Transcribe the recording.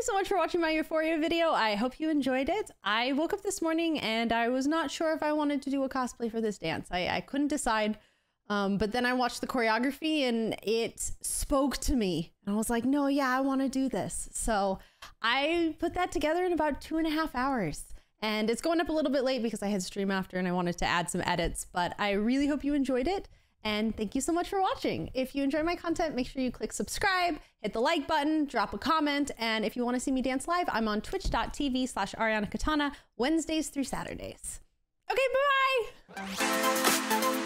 you so much for watching my Euphoria video. I hope you enjoyed it. I woke up this morning and I was not sure if I wanted to do a cosplay for this dance. I, I couldn't decide. Um, but then I watched the choreography and it spoke to me. And I was like, no, yeah, I want to do this. So I put that together in about two and a half hours. And it's going up a little bit late because I had stream after and I wanted to add some edits. But I really hope you enjoyed it. And thank you so much for watching. If you enjoy my content, make sure you click subscribe, hit the like button, drop a comment. And if you want to see me dance live, I'm on twitch.tv slash Ariana Katana Wednesdays through Saturdays. Okay, bye bye.